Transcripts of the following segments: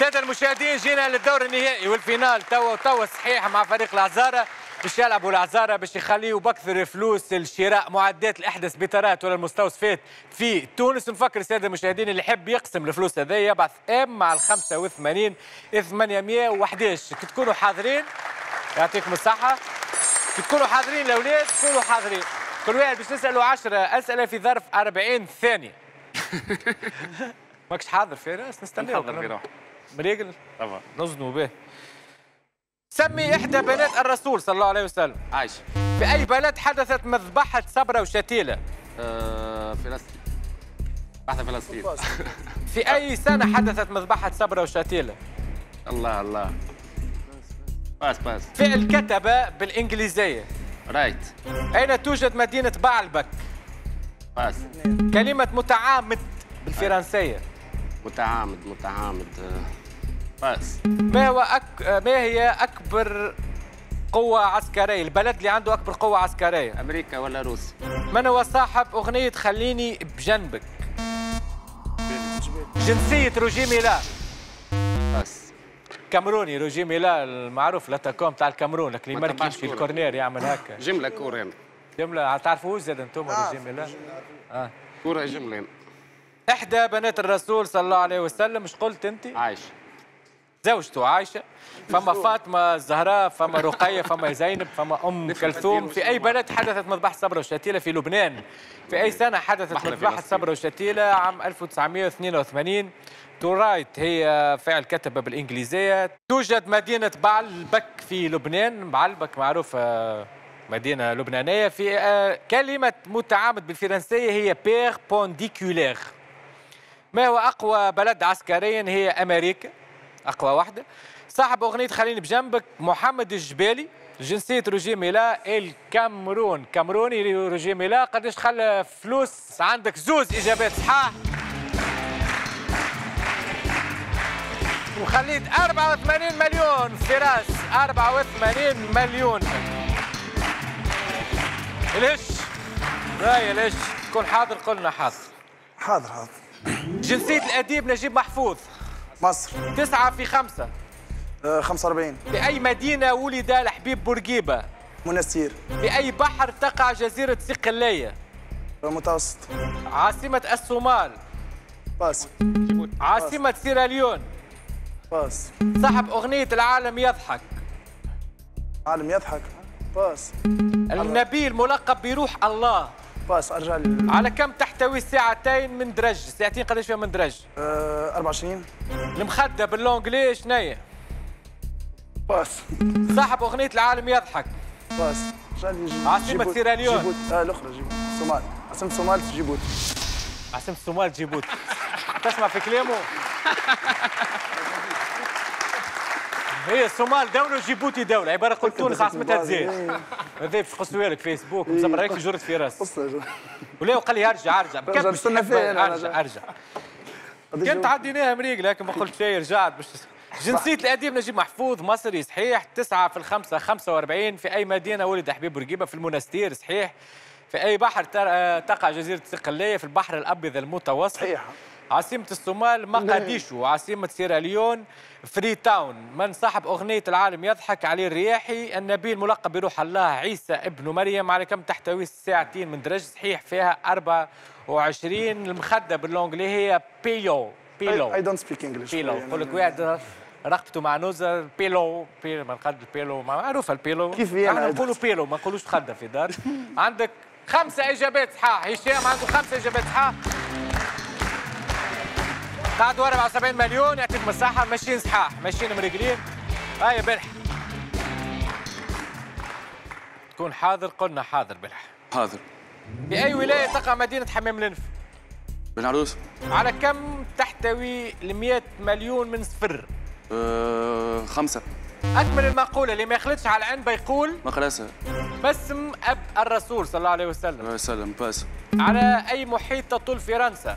السادة المشاهدين جينا للدور النهائي وال finale. توا توا صحيح مع فريق العزارة. باش يلعبوا العزارة باش يخليوا بكثر فلوس لشراء معدات لأحد السبيطارات ولا المستوصفات في تونس. نفكر السادة المشاهدين اللي يحب يقسم الفلوس هذه يبعث M مع ال 85 811 كي تكونوا حاضرين يعطيكم الصحة. كي تكونوا حاضرين الأولاد تكونوا حاضرين. كل واحد باش نسألوا 10 أسئلة في ظرف 40 ثانية. ماكش حاضر فراس نستنى نحضر في روحي مريقل طبعا. نزنوا به. سمي إحدى بنات الرسول صلى الله عليه وسلم. عايشة في أي بلد حدثت مذبحة صبرا وشتيلة؟ آه فلسطين. واحدة فلسطين. في أي سنة حدثت مذبحة صبرا وشتيلة؟ الله الله. passe passe فعل كتب بالإنجليزية. write أين توجد مدينة بعلبك؟ passe كلمة متعامد بالفرنسية. متعامد متعامد. آه، passe ما هو أك... ما هي أكبر قوة عسكرية؟ البلد اللي عنده أكبر قوة عسكرية. أمريكا ولا روسيا؟ من هو صاحب أغنية خليني بجنبك؟ جنسية روجي ميلا passe كامروني روجي ميلا المعروف l'attaquant تاع الكامرون لكن يمرك يمشي كورة. ال corner يعمل هكا. جملة كورين جملة تعرفوش زاد أنتم روجي ميلا آه. كورة جملة. إحدى بنات الرسول صلى الله عليه وسلم مش قلت أنت؟ عايشة زوجته عائشة فما فاطمة الزهراء فما رقية فما زينب فما أم كلثوم. في أي بلد حدثت مذبحة صبرا وشتيلة؟ في لبنان. في أي سنة حدثت مذبحة. صبرا وشتيلة؟ عام 1982 to write هي فعل كتب بالإنجليزية. توجد مدينة بعلبك في لبنان. بعلبك معروفة مدينة لبنانية. في آه، كلمة متعامد بالفرنسية هي perpendiculaire ما هو أقوى بلد عسكريا؟ هي أمريكا. أقوى واحدة. صاحب أغنية خليني بجنبك محمد الجبالي جنسية روجي ميلا الكامرون. كامروني روجي ميلا قداش خلى فلوس؟ عندك زوز إجابات صحاح. وخليت 84 مليون. فراس 84 مليون. ليش راي ليش تكون حاضر قلنا حاضر. حاضر حاضر. جنسية الأديب نجيب محفوظ. مصر. تسعة في خمسة. آه، 45 في أي مدينة ولد الحبيب بورقيبة؟ منستير. في أي بحر تقع جزيرة صقلية آه، متوسط. عاصمة الصومال؟ باس عاصمة سيراليون passe صاحب أغنية العالم يضحك. عالم يضحك. passe النبي الملقب بروح الله. passe أرجع لي على كم تحتوي الساعتين من درج؟ ساعتين قداش فيها من درج؟ آه، 24 المخدة ب l'anglais شنية passe صاحب أغنية العالم يضحك. passe. عاصمة. سيراليون. جيبوتي آه الأخرى جيبوتي الصومال عاصمة الصومال جيبوتي عاصمة الصومال جيبوتي تسمع في كلامه؟ هي الصومال دولة وجيبوتي دولة. عبارة قلت تونس عاصمتها تزيد. هذا في قصويرك فيسبوك مزمر عليك في جرة فراس. قصة يا ولا وقال لي أرجع أرجع. فين أنا أرجع أرجع. كنت عديناها مريق لكن ما قلت شيء رجعت باش جنسية الأديب نجيب محفوظ مصري صحيح. تسعة في الخمسة 45 في أي مدينة ولد حبيب بورقيبة في المنستير صحيح. في أي بحر آه، تقع جزيرة صقلية في البحر الأبيض المتوسط. صحيح. عاصمة الصومال مقديشو عاصمة سيراليون فري تاون. من صاحب أغنية العالم يضحك علي الرياحي النبي الملقب بروح الله عيسى ابن مريم على كم تحتوي الساعتين من درج صحيح فيها 24 المخدة ب l'anglais هي pillow pillow. I don't speak English pillow. يقول لك واحد رقبته مع نوزة pillow pillow من قد ال pillow معروفة ال pillow. كيف إحنا نقولوا pillow ما نقولوش خدة في دار. عندك خمسة إجابات صحاح هشام عنده خمسة إجابات صحاح قعدوا 74 مليون يعطيك مساحة ماشيين صحاح ماشيين مرقلين هاي بلح. تكون حاضر قلنا حاضر بلح. حاضر. في أي ولاية تقع مدينة حمام الأنف؟ بن عروس على كم تحتوي ال 100 مليون من صفر؟ آه خمسة. أكمل المقولة اللي ما يخلطش على العنبة يقول مقراسة ما اسم أب الرسول صلى الله عليه وسلم؟ الله يسلم باس على أي محيط تطل فرنسا؟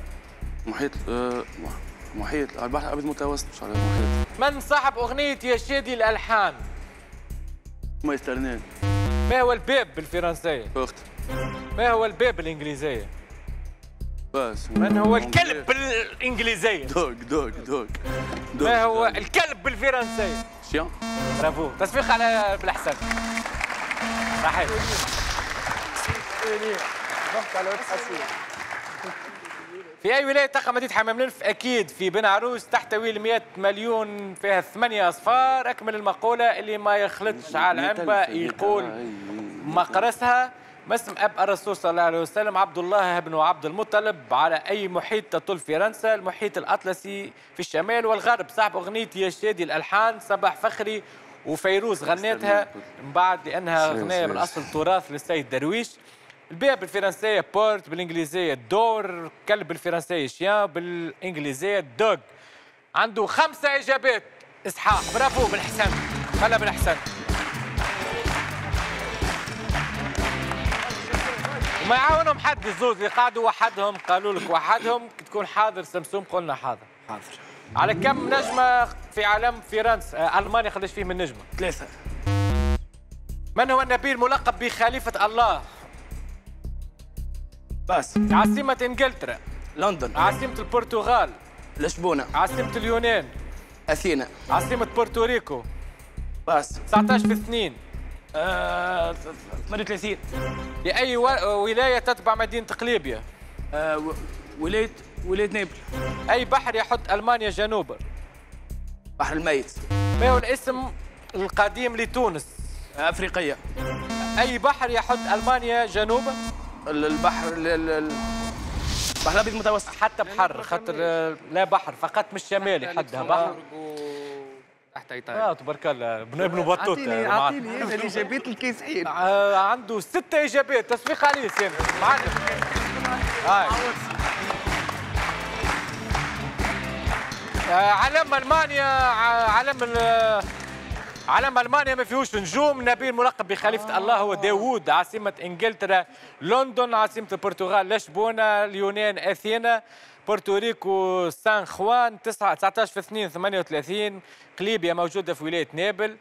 محيط مح- محيط البحر الأبيض المتوسط مش على محيط. من صاحب أغنية يا شادي الألحان؟ ما يسترنين ما هو الباب بالفرنسية؟ أخت ما هو الباب بالإنجليزية؟ بس. من هو الكلب بالإنجليزية؟ دوغ دوغ دوغ ما هو الكلب بالفرنسية؟ شيان برافو. تصفيق على بالأحسن. صحيح. ضغط على وجه حسين في أي ولاية تقع مدينة حمام الف أكيد في بن عروس تحتوي ل 100 مليون فيها ثمانية أصفار. أكمل المقولة اللي ما يخلطش على العنبه يقول مقرسها ما اسم أب الرسول صلى الله عليه وسلم عبد الله بن عبد المطلب على أي محيط تطل فرنسا؟ المحيط الأطلسي في الشمال والغرب. صاحب أغنية يا شادي الألحان صباح فخري وفيروز غنتها من بعد لانها أغنية من أصل تراث للسيد درويش. البيع بالفرنسية بورت بالإنجليزية دور كلب بالفرنسية شيان بالإنجليزية دوغ. عنده خمسة إجابات. اسحاق برافو بالحسن خلا بالحسن وما يعاونهم حد الزوز اللي قعدوا وحدهم قالوا لك وحدهم تكون حاضر سمسوم قلنا حاضر. حاضر. على كم نجمة في علم فرنسا آه، ألمانيا قداش فيه من نجمة. ثلاثة. من هو النبي الملقب بخليفة الله؟ passe عاصمة إنجلترا. لندن. عاصمة البرتغال. لشبونة. عاصمة اليونان. أثينا. عاصمة بورتوريكو. passe 19 في 2 آه، 38 لأي و- ولاية تتبع مدينة قليبيا؟ آه، و- ولاية ولاية نابل. أي بحر يحد ألمانيا جنوبا؟ بحر الميت. ما هو الاسم القديم لتونس؟ آه، أفريقية. أي بحر يحد ألمانيا جنوبا؟ البحر ال- ال- ال- البحر الأبيض المتوسط حتى بحر. خاطر لا بحر فقط مش شمالي حدها بحر. تحت ايطاليا آه تبارك الله. ابن ابن بطوط أعطيني أعطيني أنا الاجابات الكاسحين عنده ستة إجابات تصفيق عليه سامي معلم. هاي. آه علم ألمانيا ع- علم علم ألمانيا ما فيهوش نجوم نبي الملقب بخليفة الله هو داوود عاصمة إنجلترا لندن عاصمة البرتغال لشبونة اليونان أثينا بورتوريكو سان خوان 9 19 في 2 38 قليبيا موجودة في ولاية نابل.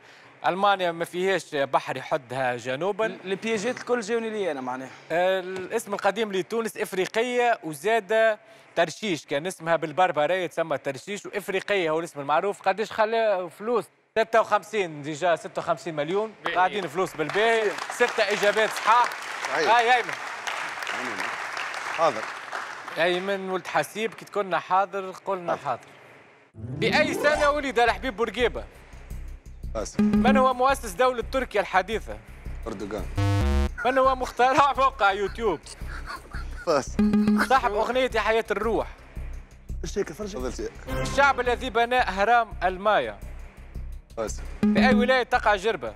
ألمانيا ما فيهاش بحر يحدها جنوبا. البياجات الكل جاوني لي أنا معناها. الاسم القديم لتونس إفريقية وزاد ترشيش كان اسمها بالبربرية تسمى ترشيش وإفريقية هو الاسم المعروف. قداش خلى فلوس 56 déjà 56 مليون. قاعدين فلوس بالباهي ستة اجابات صحاح صحيح. هاي ايمن حاضر. ايمن ولد حسيب كي تكون حاضر قلنا حاضر. بأي سنة ولد الحبيب بورقيبة؟ passe. من هو مؤسس دولة تركيا الحديثة؟ أردوغان. من هو مخترع موقع يوتيوب؟ بس. صاحب أغنية يا حياة الروح. شيء الشعب الذي بنى أهرام المايا. في أي ولاية تقع جربة؟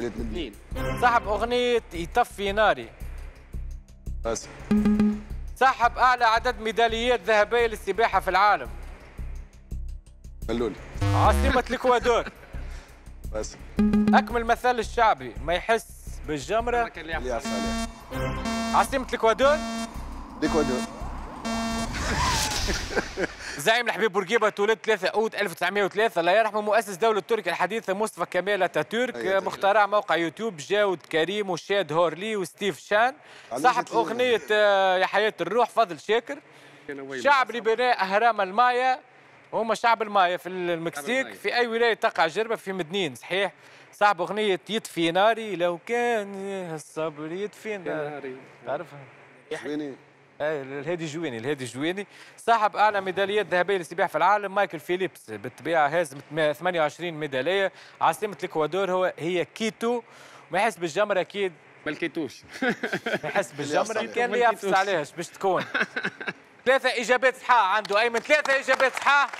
وليد مدين صاحب أغنية يطفي ناري. بس. صاحب أعلى عدد ميداليات ذهبية للسباحة في العالم. ملولي. عاصمة الإكوادور. بس. أكمل مثال الشعبي ما يحس بالجمرة. عاصمة الإكوادور؟ الإكوادور. زعيم الحبيب بورقيبة تولد 3 أوت 1903 الله يرحمه مؤسس دولة تركيا الحديثة مصطفى كمال أتاتورك. أيوة. مخترع موقع يوتيوب جاود كريم وشاد هورلي وستيف شان. صاحب. أغنية آه، يا حياة الروح فضل شاكر. شعب لبناء أهرام المايا. هما شعب المايا في المكسيك. في أي ولاية تقع جربة؟ في مدنين صحيح. صاحب أغنية يطفي ناري. لو كان الصبر يطفي ناري تعرفها؟ الهادي جويني الهادي جويني. صاحب أعلى ميداليات ذهبيه للسباحة في العالم مايكل فيليبس بالطبيعة هاز 28 ميدالية. عاصمة الإكوادور هو هي كيتو. ما يحس بالجمره أكيد. ما لقيتوش. يحس بالجمره عليها. كان لي يفس عليهاش باش تكون. ثلاثة إجابات صحاح عنده. أيمن ثلاثة إجابات صحاح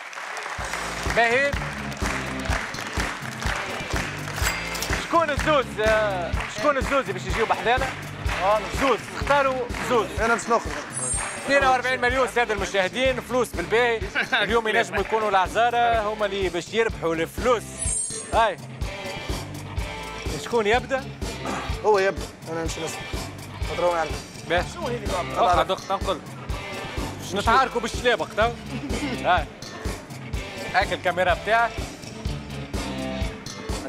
باهي شكون الزوز؟ آه، شكون الزوز باش يجيو بحذانا؟ زوز اختاروا زوز أنا باش نخرج 42 مليون سادة المشاهدين فلوس بالباهي اليوم ينجموا يكونوا العزارة هما اللي باش يربحوا الفلوس. هاي. شكون يبدأ؟ هو يبدأ. أنا نمشي نسمع خاطر هو يعرف باش اقعد اقعد نقول نتعاركوا بالشلابق تو هاي. هاك الكاميرا بتاعك.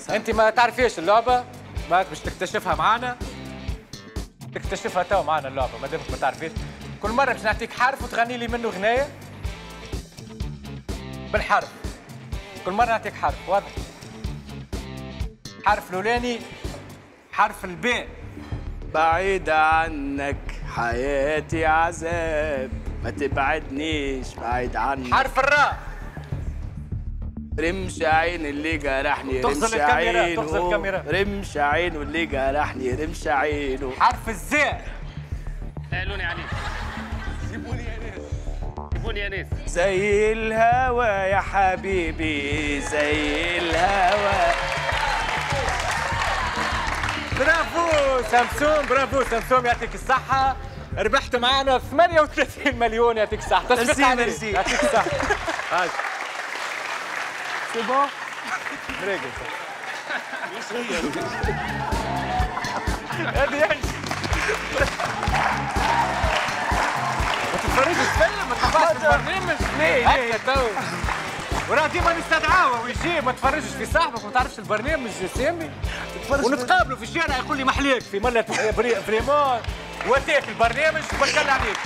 أنت ما تعرفيش اللعبة ما باش تكتشفها معانا. تكتشفها تو معانا اللعبة ما دامك ما تعرفيش. كل مرة باش نعطيك حرف وتغني لي منه غناية؟ بالحرف. كل مرة نعطيك حرف واضح؟ حرف الأولاني حرف الباء بعيد عنك حياتي عذاب ما تبعدنيش بعيد عنك. حرف الراء. رمش عين اللي جرحني رمش عينه. رمش عينه اللي جرحني رمش عينه. حرف الزاء سألوني عليه. سيبوني يا ناس. سيبوني يا ناس. زي الهوى يا حبيبي زي الهوى. برافو سامسون برافو سامسون يعطيك الصحة. ربحت معنا 38 مليون يعطيك الصحة. ميرسي، عليك. ميرسي. يعطيك الصحة. bon مريقل هذه إيش؟ ما تتفرجش فيلم ما تتابعش البرنامج ليه ليه تو وراه ديما نستدعاه ويجي ما تفرجش في صاحبك ما تعرفش البرنامج سامي ونتقابلوا في الشارع يقول لي محليك في فري- فريمون وديك البرنامج وبركل عليك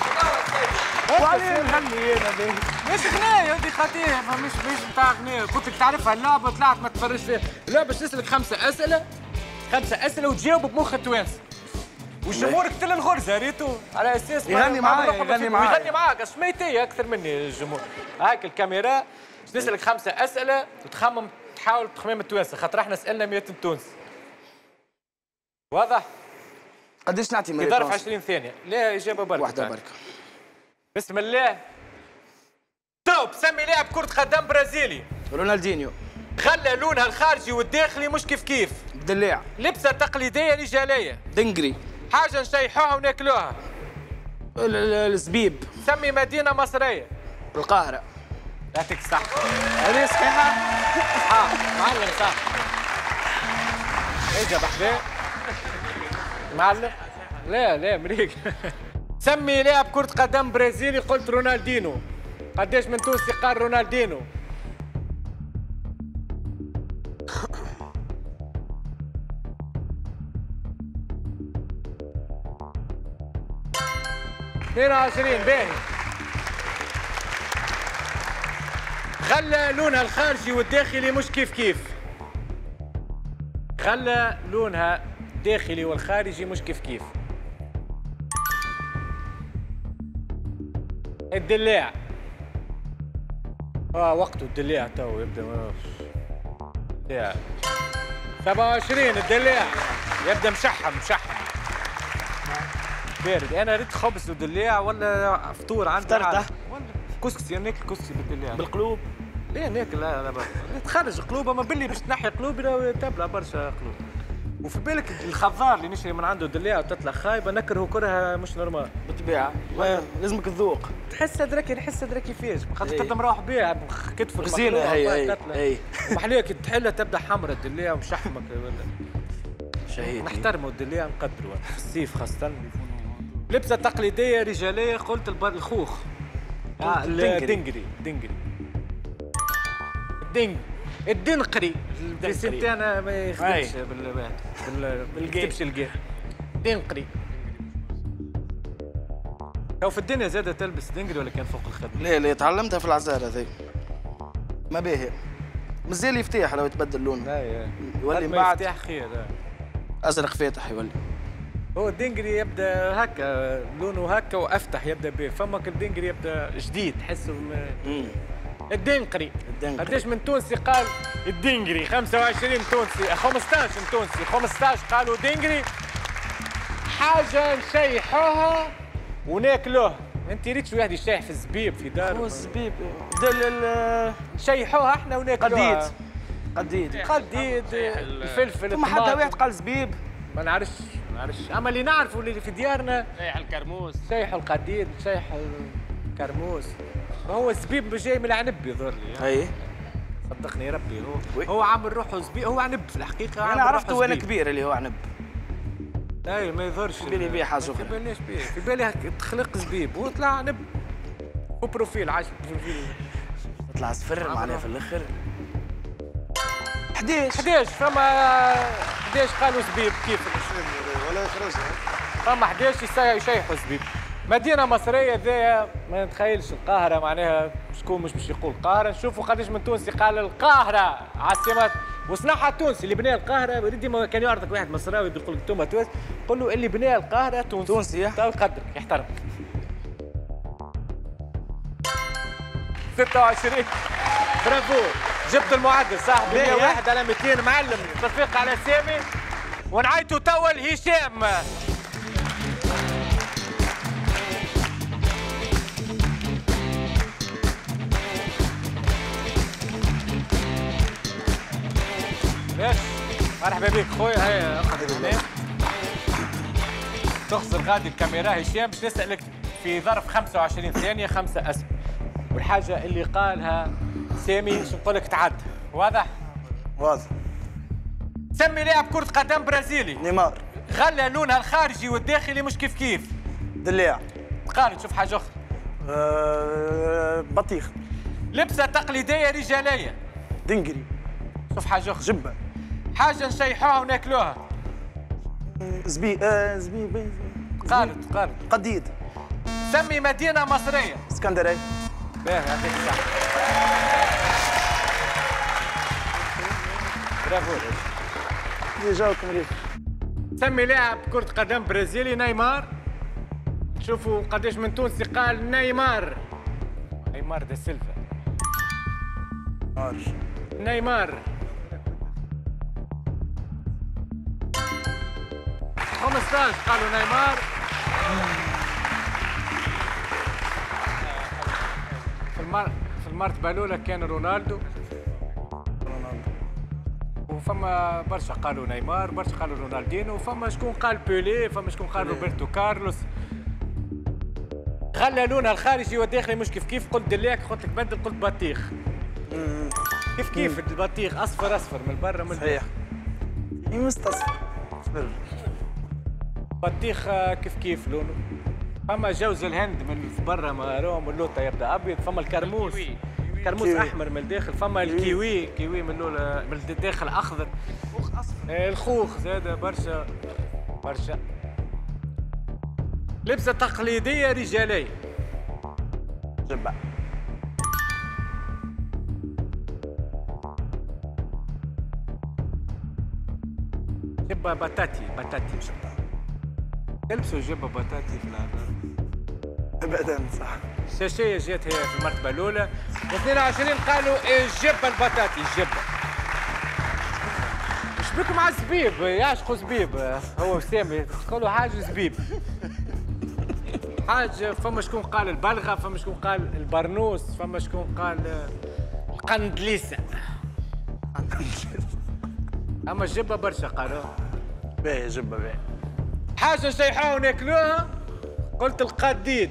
وعليه نغني أنا مش غناية هذه خطية مش مش بتاع غناية كنت تعرفها اللعبة طلعت ما تفرجش فيها. اللعبة باش نسألك خمسة أسئلة. خمسة أسئلة وتجاوب بمخ التوانسة والجمهور قتل الغرزة ريتو. على أساس ما- يغني نروحوا يغني. معايا. يغني معاك شميتية أكثر مني الجمهور. هاك الكاميرا. باش نسألك خمسة أسئلة. وتخمم تحاول تخمم التوانسة خاطر إحنا سألنا 100 تونس. واضح؟ قديش نعطي في مريض ظرف 20 ثانية. لا إجابة بركة. واحدة بركة. بسم الله. توب سمي لاعب كرة قدم برازيلي. رونالدينيو. خلى لونها الخارجي والداخلي مش كيف كيف. دلاع لبسة تقليدية رجالية دنجري. حاجة نشيحوها وناكلوها. ال- ال- الزبيب. سمي مدينة مصرية. القاهرة. يعطيك الصحة هذه صحيحة؟ آه معلم صح. اجا بحذاء معلم. لا لا مريق. سمي لاعب كرة قدم برازيلي قلت رونالدينو قديش من تونسي قال رونالدينو؟ اثنين وعشرين باهي. خلى لونها الخارجي والداخلي مش كيف كيف. خلى لونها الداخلي والخارجي مش كيف كيف. الدلاع. آه وقته الدلاع تو يبدأ الدلاع 27 الدلاع يبدأ مشحم مشحم. بارد. أنا ريت خبز ودلاع ولا فطور عندي؟ فطرت، عادي. ها؟ ولا كسكسي ناكل كسكسي بالدلاع بالقلوب؟ ليه ناكل لا لا. تخرج قلوب اما باللي باش تنحي قلوب لا تبلع برشا قلوب. وفي بالك الخضار اللي نشري من عنده دليع وتطلع خايبة نكرهه كرهه مش normal. بالطبيعة. ما- لازمك تذوق. تحس دركي نحس دركي فيش خاطر إيه. تبدا مروح بيها كتف المقلوبة هي وبعد هي. هي محليه كي تحلها تبدأ حمرا الدليع ومشحمك شهيد. نحترموا الدليع نقدروا. في الصيف خاصة. لبسة تقليدية رجالية قلت البر الخوخ. آه الدنقري. الدنقري. الدنقري. الدنق الدنقري. سنتي أنا ما يخدمش أي. بالكتبش الجي دنقري لو في الدنيا زادة تلبس دنقري ولا كان فوق الخدمة؟ لا لا تعلمتها في العزارة هذي ما باهي مازال يفتيح لو يتبدل لونه لا يا. يولي بعد. يفتح خير. أزرق فاتح يولي. هو الدنقري يبدأ هكا لونه هكا وأفتح يبدأ به فمك الدنقري يبدأ جديد تحسه الدنقري. الدنقري. قديش من تونسي قال الدنقري؟ 25 تونسي 15 تونسي 15 قالوا دنقري. حاجة نشيحوها وناكلوها انت ريت شو واحد يشيح في الزبيب في هو دار الزبيب. دل ال نشيحوها إحنا وناكلوها. قديد. قديد. قديد الفلفل ثم حتى. واحد قال زبيب. ما نعرفش ما نعرفش. أما اللي نعرفه اللي في ديارنا رايح الكرموس شيحوا القديد شيحوا الكرموس ما هو الزبيب جاي من العنب يظهر لي أي. صدقني ربي هو وي. هو عامل روحه زبيب هو عنب في الحقيقة أنا عرفته وأنا زبيب. كبير اللي هو عنب. أي ما يظهرش في بالي بيه حاجة في أخرى. باليش بيه في بالي هك تخلق زبيب وطلع عنب وبروفيل عايش بروفيل. طلع صفر معناها في الآخر. 11 11 فما 11 قالوا زبيب كيف؟ ولا يخرجها. فما 11 يسا- يشيحوا زبيب مدينة مصرية ذي ما نتخيلش القاهرة معناها شكون مش باش يقول القاهرة نشوفوا قداش من تونسي قال القاهرة عاصمة وصنعها التونسي اللي بنى القاهرة. يريد ما كان يعرضك واحد مصراوي بيقول لك أنتم تونس قول له اللي بنى القاهرة تونسي. تونسي، تو يقدرك يحترمك 26 برافو. جبت المعدل صاحبي 101 على 200 معلم. تصفيق على سامي. ونعيطوا توا لهشام باش مرحبا بك خويا هيا هنا تخزر غادي الكاميرا هشام باش نسألك في ظرف 25 ثانية خمسة أسئلة. والحاجة اللي قالها سامي شو نقول لك تعد. واضح؟ واضح. سمي لاعب كرة قدم برازيلي. نيمار. غلى لونها الخارجي والداخلي مش كيف كيف؟ دليع قال تشوف حاجة أخرى. آه، بطيخ. لبسة تقليدية رجالية. دنقري. شوف حاجة أخرى. جبة. حاجة نشيحوها وناكلوها زبي آه، زبي بي- قالت قالت. قديد. سمي مدينة مصرية. اسكندرية. باهي يعطيك الصحه برافو ريح سمي لاعب كرة قدم برازيلي نيمار. شوفوا قداش من تونسي قال نيمار. نيمار دا سيلفا. نيمار. 15 قالوا نيمار في المر في المرتبة الأولى كان رونالدو. وفما برشا قالوا نيمار برشا قالوا رونالدينو وفما شكون قال بيلي فما شكون قال روبرتو كارلوس. غلى لونها الخارجي والداخلي مش كيف كيف قلت دلاك قلت لك بدل قلت بطيخ. كيف كيف البطيخ؟ أصفر أصفر من برا من صحيح. مستصفر. صفر بطيخ آه، كيف كيف لونه فما جوز الهند من برا مروم اللوطه يبدا أبيض فما الكرموس كرموس. أحمر من الداخل فما الكيوي. كيوي من اللول من الداخل أخضر. الخوخ أصفر. الخوخ زاد برشا برشا. لبسة تقليدية رجاليه جبه جبه بطاطي بطاطي تلبسوا جبه بطاطي في العذر ابدا صح. الشاشية جات هي في المرتبة الأولى. و22 قالوا الجبة البطاطي الجبة مش بك مع زبيب؟ يعشقوا زبيب. هو وسامي تقولوا حاجة زبيب. حاجة فما شكون قال البلغة فما شكون قال البرنوس فما شكون قال القندليسة. أما الجبة برشا قالوا. باهي جبه باهي. حاجة نشيحوها وناكلوها قلت القديد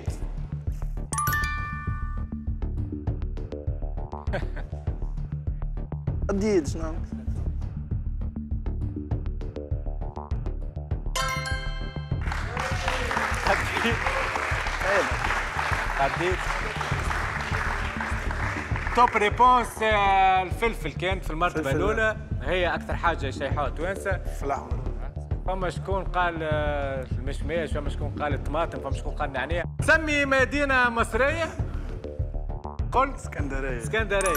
قديد شنو؟ قديد قديد توب ريبونس الفلفل كان في المرتبة فلفل. الأولى. هي أكثر حاجة يشيحوها توانسة في الاحمر فما شكون قال آه، المشماش فما شكون قال الطماطم فما شكون قال النعناع سمي مدينة مصرية. قلت اسكندرية. اسكندرية.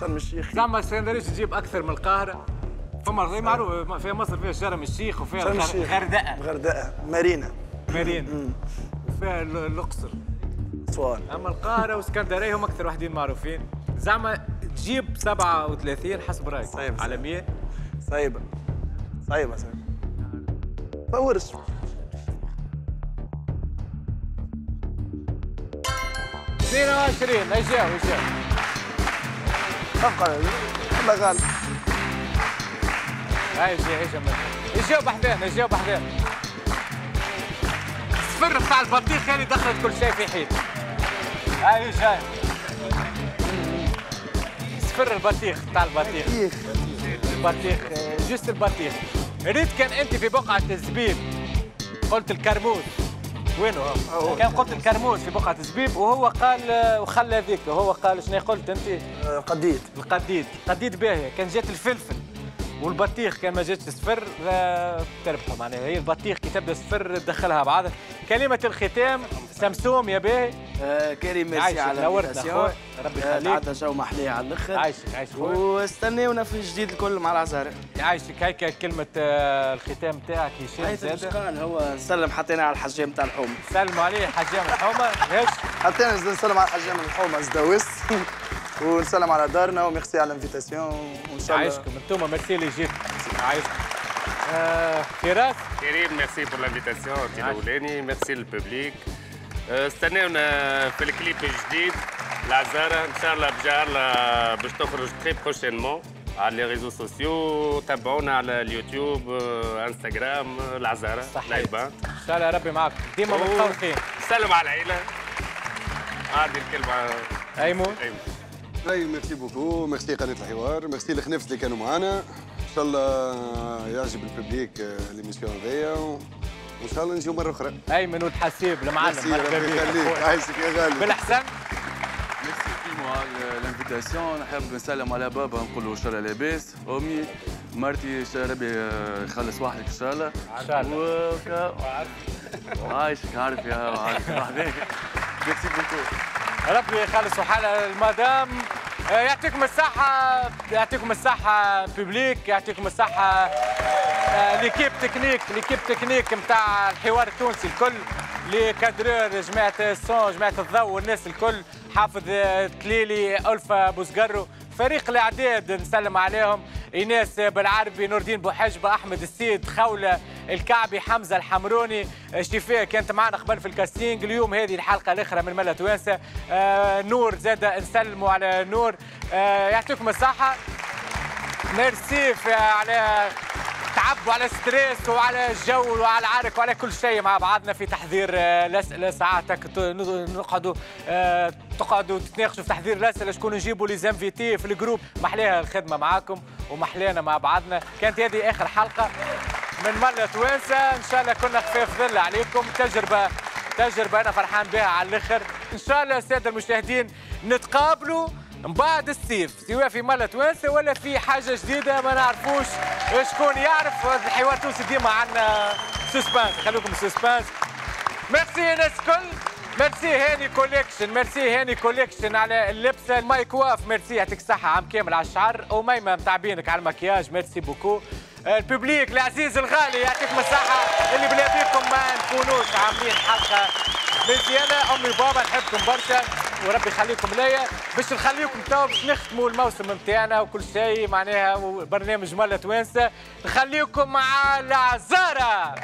شرم الشيخ زعما اسكندرية تجيب أكثر من القاهرة. فما زي معروف في مصر فيها شرم الشيخ وفيها شرم الغر- الشيخ الغردقة غردقة. مارينا. مارين وفيها ال- الأقصر. أسوان. أما القاهرة واسكندرية هم أكثر واحدين معروفين. زعما تجيب 37 حسب رأيك. صعيب، على صعيب. 100 صعيبة. صعيبة صعيبة. تصورش اثنين وعشرين اجاو اجاو تبقى الله غالب هاي أجي أجي اجاو بحذان اجاو بحذان الصفر بتاع البطيخ اللي دخلت كل شيء في حيط هاي جاي صفر البطيخ بتاع البطيخ البطيخ آه، جوست البطيخ ريت كان انت في بقعة الزبيب. قلت الكرموس وينه؟ هو؟ كان قلت الكرموس في بقعة الزبيب وهو قال وخلى ذيك. وهو قال شنو قلت انت؟ آه، قديد القديد. القديد باهية كان جات الفلفل. والبطيخ كان ما جاتش صفر تربحوا معناها هي البطيخ كي تبدأ صفر تدخلها بعض كلمة الختام سمسوم يا باهي آه كريم ميرسي على نورتنا الانفيتاسيون. خويا ربي آه، يخليك. تعدى جو محليه على الآخر. عايشك عايشك. خويا واستناونا في الجديد الكل مع العزارة. عايشك هيك كلمة آه، الختام تاعك هشام زادة. قال هو سلم حطينا على الحجام تاع الحومه سلموا عليه حجام حتى أنا نسلم على الحجام الحومه زداوس ونسلم على دارنا وميرسي على ال invitation. وإن شاء الله. عايشكم أنتم ميرسي اللي جيت. عايشكم. فراس؟ كريم merci pour l'invitation انت الاولاني merci لل public أه، استناونا في الكليب الجديد. العزارة إن شاء الله الله باش تخرج تري بروشينمون على لي ريزو سوسيو تابعونا على اليوتيوب أه، إنستغرام أه، العزارة صحيح لايفان إن شاء الله ربي معكم ديما متفوقين سلم على العيلة. عادي الكلمة. ايمون أيمن. اي ميرسي بوكو. ميرسي قناة الحوار. ميرسي الخنفس اللي كانوا معنا إن شاء الله يعجب الببليك ليميسيون هذيا وإن شاء الله نجيو مرة أخرى. ايمن والحسيب المعلم مرحبا ربي بك. عايشك يا غالي. بالأحسن. ميرسي كيمو على ال invitation نحب نسلم على بابا نقول له إن شاء الله لاباس. أمي مرتي إن شاء الله ربي يخلص وحدك إن شاء الله. إن شاء الله. وكا عايشك عارف يا عارف. وحدك merci beaucoup ربي يخلص حالة المدام. آه، يعطيكم الصحة يعطيكم الصحة public يعطيكم الصحة آه، l'équipe technique l'équipe technique نتاع الحوار التونسي الكل les cadreurs جماعة ال son جماعة الضوء والناس الكل حافظ تليلي ألفا بوزقرو فريق الاعداد نسلم عليهم إيناس بالعربي نور الدين بوحجبه أحمد السيد خوله الكعبي حمزة الحمروني شفاء كانت معنا قبل في ال casting اليوم هذه الحلقة الأخرى من ملا توانسة. آه نور زاد نسلموا على نور. آه يعطيكم الصحة. ميرسي على تعبوا على stress وعلى الجو وعلى العرك وعلى كل شيء مع بعضنا في تحضير آه، الأسئلة. ساعات هكا ت- نقعدوا آه، تقعدوا تتناقشوا في تحضير الأسئلة. شكون نجيبوا les invités في ال groupe؟ محلاها الخدمة معاكم ومحلانا مع بعضنا. كانت هذه آخر حلقة من ملا توانسة. إن شاء الله كنا خفاف ظل عليكم. تجربه تجربة أنا فرحان بها على الآخر. إن شاء الله الساده المشاهدين نتقابلوا. بعد الصيف سواء في ملا توانسة ولا في حاجة جديدة ما نعرفوش شكون يعرف الحوار التونسي ديما عندنا suspense خلوكم suspense merci الناس الكل ميرسي هاني كوليكشن ميرسي هاني كوليكشن على اللبسة مايك واف ميرسي يعطيك الصحة. عام كامل على الشعر. وميمه متعبينك على المكياج. merci beaucoup ال public العزيز الغالي يعطيكم الصحة. اللي بلا بيكم ما نكونوش عاملين حلقة مزيانة. أمي وبابا نحبكم برشا. وربي يخليكم ليا باش نخليكم تو باش نختموا الموسم نتاعنا وكل شيء معناها برنامج مالة توانسه نخليكم مع العزارة.